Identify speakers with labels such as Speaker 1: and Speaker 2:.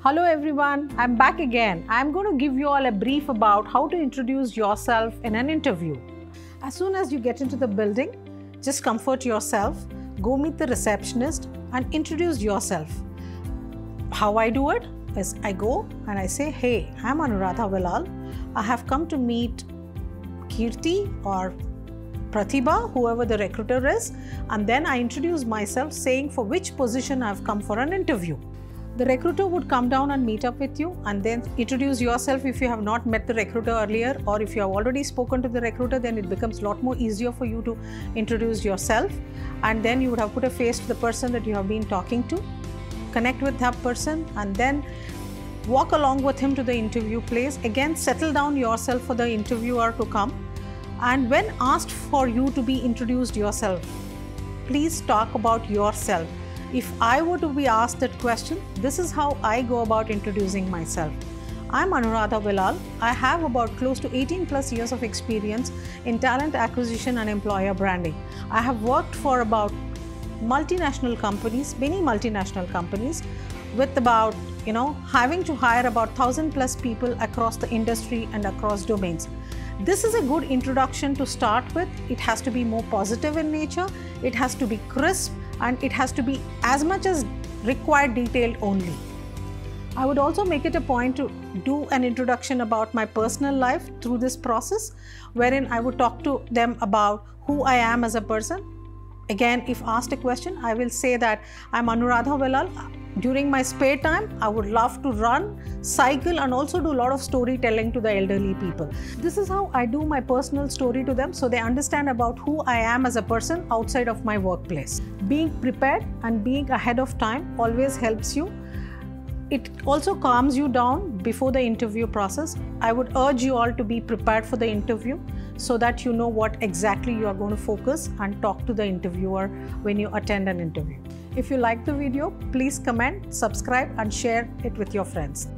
Speaker 1: Hello everyone, I'm back again. I'm going to give you all a brief about how to introduce yourself in an interview. As soon as you get into the building, just comfort yourself, go meet the receptionist and introduce yourself. How I do it is I go and I say, Hey, I'm Anuradha Vellal. I have come to meet Kirti or Pratibha, whoever the recruiter is, and then I introduce myself saying for which position I've come for an interview. The recruiter would come down and meet up with you and then introduce yourself if you have not met the recruiter earlier or if you have already spoken to the recruiter then it becomes a lot more easier for you to introduce yourself. And then you would have put a face to the person that you have been talking to connect with that person and then walk along with him to the interview place. Again settle down yourself for the interviewer to come. And when asked for you to be introduced yourself please talk about yourself if I were to be asked that question, this is how I go about introducing myself. I'm Anuradha Vellal. I have about close to 18 plus years of experience in talent acquisition and employer branding. I have worked for about multinational companies, many multinational companies, with about, you know, having to hire about 1000 plus people across the industry and across domains. This is a good introduction to start with. It has to be more positive in nature, it has to be crisp, and it has to be as much as required detailed only. I would also make it a point to do an introduction about my personal life through this process, wherein I would talk to them about who I am as a person. Again, if asked a question, I will say that I'm Anuradha Vellal during my spare time, I would love to run, cycle, and also do a lot of storytelling to the elderly people. This is how I do my personal story to them so they understand about who I am as a person outside of my workplace. Being prepared and being ahead of time always helps you it also calms you down before the interview process. I would urge you all to be prepared for the interview so that you know what exactly you are going to focus and talk to the interviewer when you attend an interview. If you like the video, please comment, subscribe and share it with your friends.